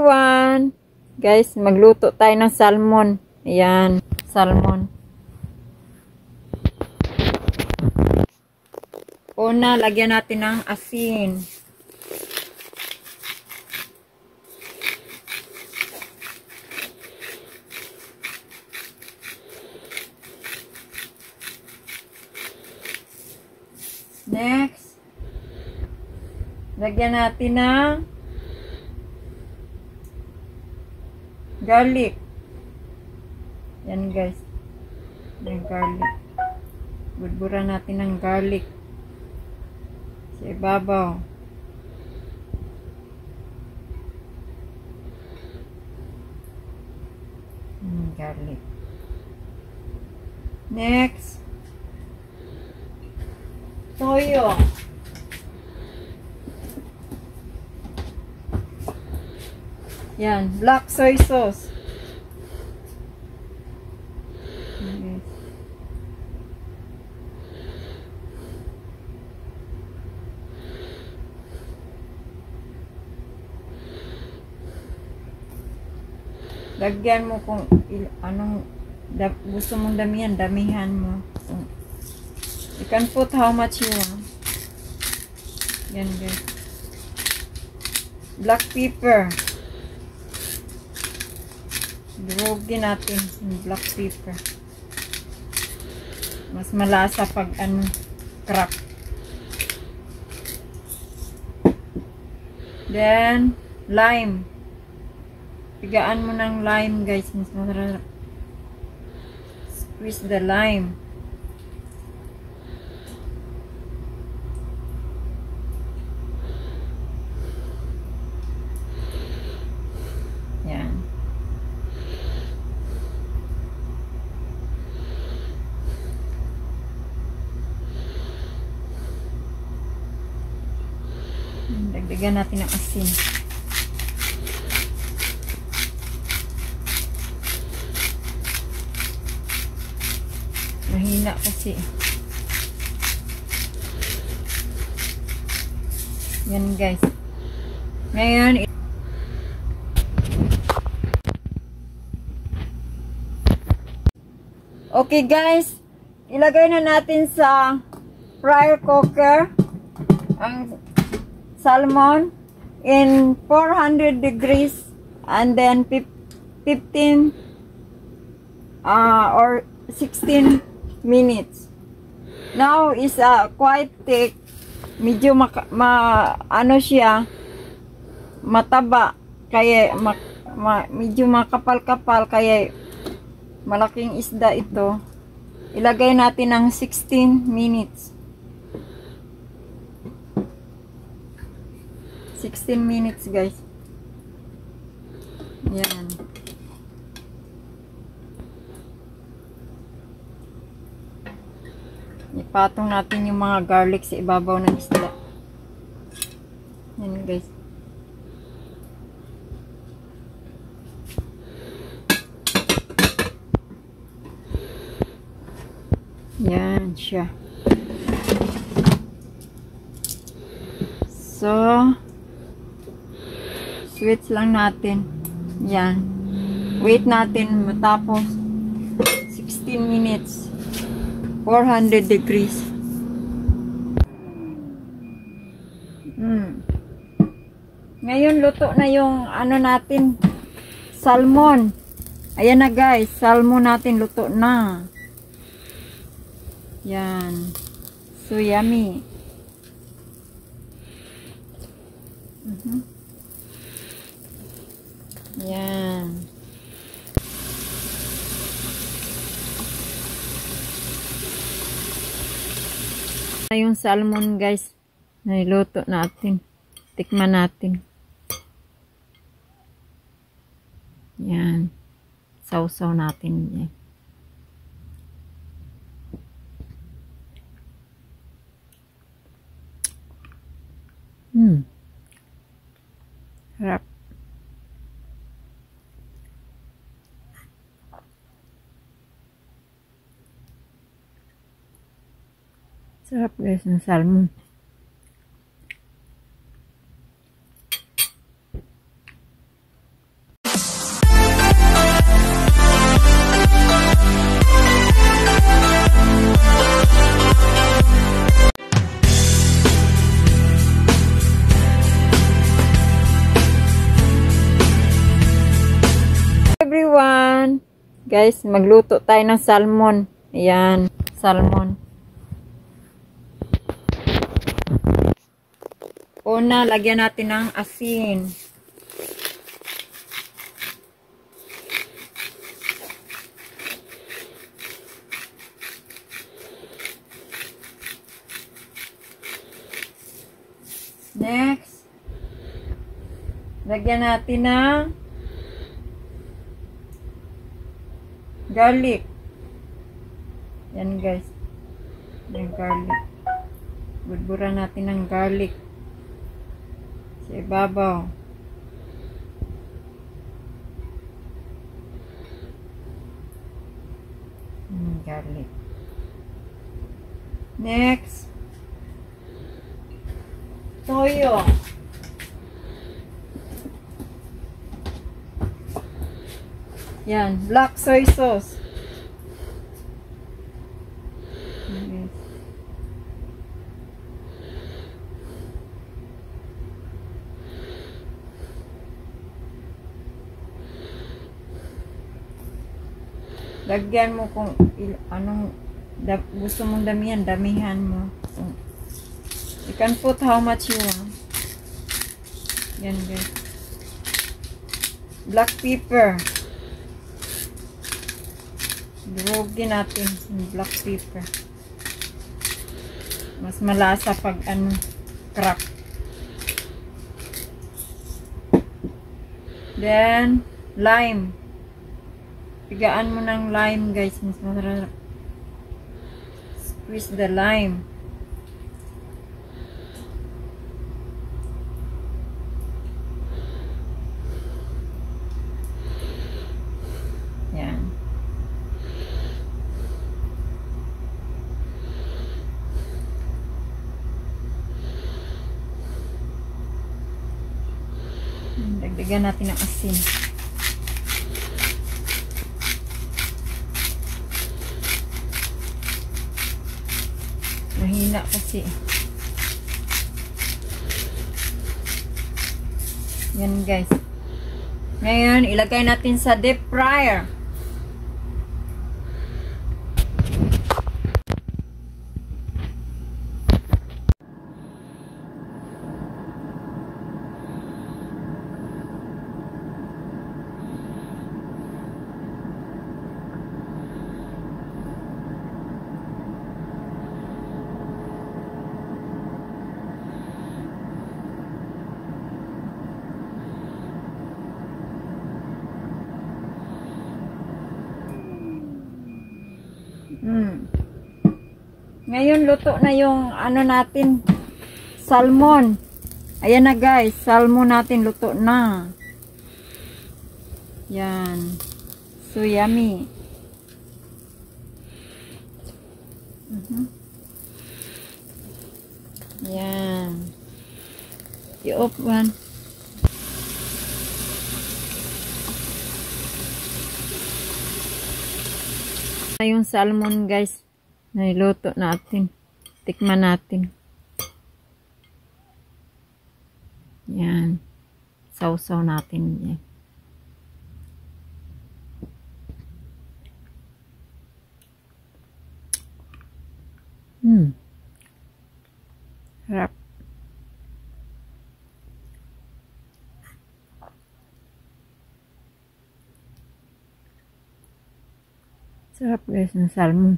everyone! Guys, magluto tayo ng salmon. Ayan, salmon. Una, lagyan natin ng asin. Next, lagyan natin ng garlic. Yan guys. Yung garlic. Budbura natin ng garlic. Sa ibabaw. Hmm, garlic. Next. Toyo. Yan, black soy sauce. Okay. Lagyan mo kung anong da- gusto mong damihan, damihan mo. You can put how much you want. Yan, guys. Black pepper. Durugin natin yung black pepper. Mas malasa pag ano, crack. Then, lime. Pigaan mo ng lime, guys. Mas masarap. Squeeze the lime. Yan. Dagdagan natin ng asin. Mahina kasi. Yan guys. Ngayon, Okay guys, ilagay na natin sa fryer cooker ang salmon in 400 degrees and then fif- 15 uh, or 16 minutes. Now is uh, quite thick. Medyo maka, ma, ano siya mataba kaya ma, ma, medyo makapal-kapal kaya malaking isda ito. Ilagay natin ng 16 minutes. 16 minutes guys. Yan. Ipatong natin yung mga garlic sa ibabaw ng isda. Yan guys. Yan siya. So, switch lang natin. Yan. Wait natin matapos 16 minutes. 400 degrees. Hmm. Ngayon luto na yung ano natin salmon. Ayan na guys, salmon natin luto na. Yan. So yummy. Mhm. Yan. Na yung salmon guys. Niluto natin. Tikman natin. Yan. Sausaw natin yan. Hmm. Harap. Sarap guys ng salmon. everyone! Guys, magluto tayo ng salmon. Ayan, salmon. Una, lagyan natin ng asin. Next, lagyan natin ng garlic. Yan guys. Yung garlic. Budbura natin ng garlic. Sa ibabaw. Mm, garlic. Next. Toyo. Yan, black soy sauce. Okay. Lagyan mo kung anong da, gusto mong damihan, damihan mo. Kung, you can put how much you want. Yan guys. Black pepper. Durugin natin yung black pepper. Mas malasa pag ano, crack. Then, lime. Pigaan mo ng lime, guys. Mas masarap. Squeeze the lime. Yan. Dagdagan natin ng asin. Mahina kasi. Yan guys. Ngayon, ilagay natin sa deep fryer. Hmm. Ngayon, luto na yung ano natin, salmon. Ayan na guys, salmon natin luto na. Yan. So yummy. Mhm. Yan. I-open. na yung salmon guys niluto natin. Tikman natin. Yan. Sausaw natin yan. Hmm. Harap sarap guys ng salmon